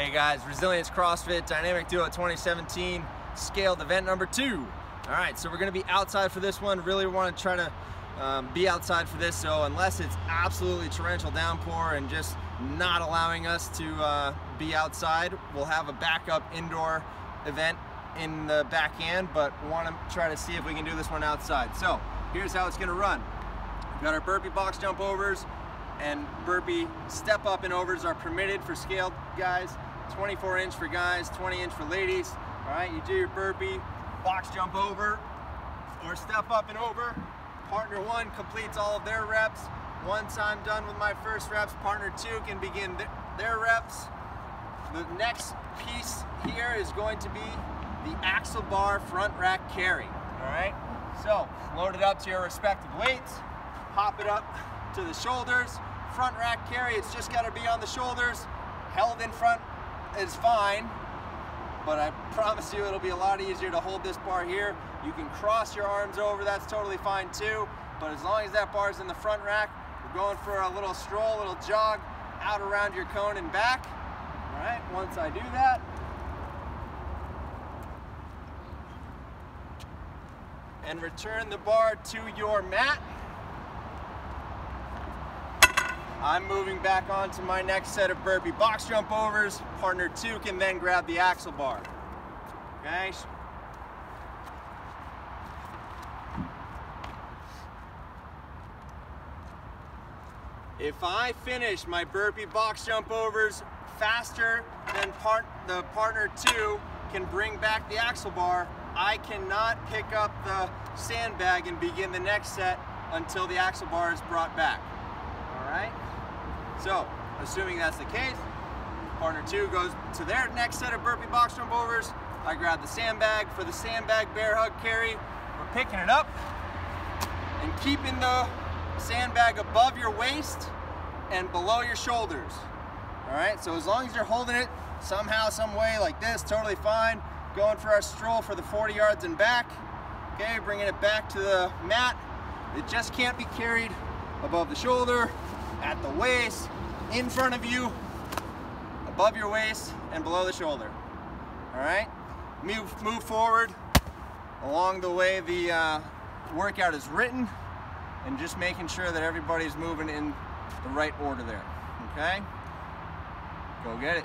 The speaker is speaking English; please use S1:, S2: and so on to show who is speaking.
S1: Hey guys, Resilience CrossFit Dynamic Duo 2017 scaled event number two. All right, so we're gonna be outside for this one. Really wanna try to um, be outside for this, so unless it's absolutely torrential downpour and just not allowing us to uh, be outside, we'll have a backup indoor event in the back end, but wanna try to see if we can do this one outside. So, here's how it's gonna run. We've got our burpee box jump overs, and burpee step up and overs are permitted for scaled guys. 24 inch for guys, 20 inch for ladies. All right, you do your burpee, box jump over, or step up and over. Partner one completes all of their reps. Once I'm done with my first reps, partner two can begin th their reps. The next piece here is going to be the axle bar front rack carry. All right, so load it up to your respective weights, pop it up to the shoulders. Front rack carry, it's just got to be on the shoulders. Held in front is fine, but I promise you it'll be a lot easier to hold this bar here. You can cross your arms over, that's totally fine too, but as long as that bar is in the front rack, we're going for a little stroll, a little jog out around your cone and back. All right, once I do that, and return the bar to your mat. I'm moving back on to my next set of burpee box jump overs. Partner two can then grab the axle bar. Okay? If I finish my burpee box jump overs faster than part, the partner two can bring back the axle bar, I cannot pick up the sandbag and begin the next set until the axle bar is brought back. Right? So, assuming that's the case, partner two goes to their next set of burpee box jump overs. I grab the sandbag. For the sandbag bear hug carry, we're picking it up and keeping the sandbag above your waist and below your shoulders. All right, so as long as you're holding it somehow, some way like this, totally fine. Going for our stroll for the 40 yards and back. Okay, bringing it back to the mat. It just can't be carried above the shoulder at the waist, in front of you, above your waist, and below the shoulder. All right? Move, move forward along the way the uh, workout is written and just making sure that everybody's moving in the right order there. Okay? Go get it.